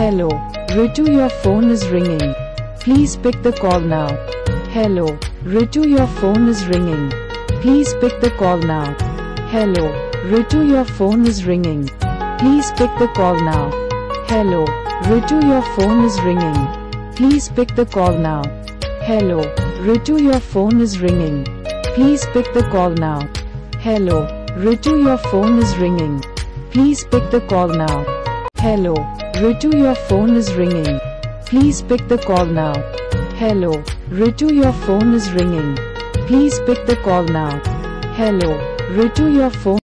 Hello, Ritu your phone is ringing. Please pick the call now. Hello, Ritu your phone is ringing. Please pick the call now. Hello, Ritu your phone is ringing. Please pick the call now. Hello, Ritu your phone is ringing. Please pick the call now. Hello, Ritu your phone is ringing. Please pick the call now. Hello, Ritu your phone is ringing. Please pick the call now. Hello, Ritu your phone is ringing. Please pick the call now. Hello, Ritu your phone is ringing. Please pick the call now. Hello, Ritu your phone